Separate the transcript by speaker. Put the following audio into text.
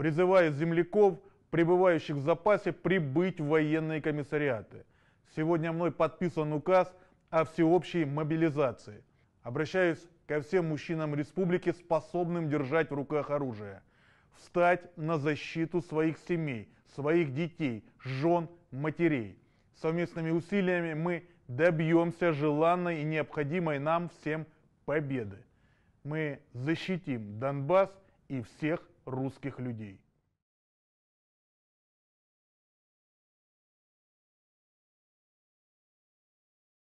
Speaker 1: Призываю земляков, пребывающих в запасе, прибыть в военные комиссариаты. Сегодня мной подписан указ о всеобщей мобилизации. Обращаюсь ко всем мужчинам республики, способным держать в руках оружие. Встать на защиту своих семей, своих детей, жен, матерей. Совместными усилиями мы добьемся желанной и необходимой нам всем победы. Мы защитим Донбасс и всех русских людей.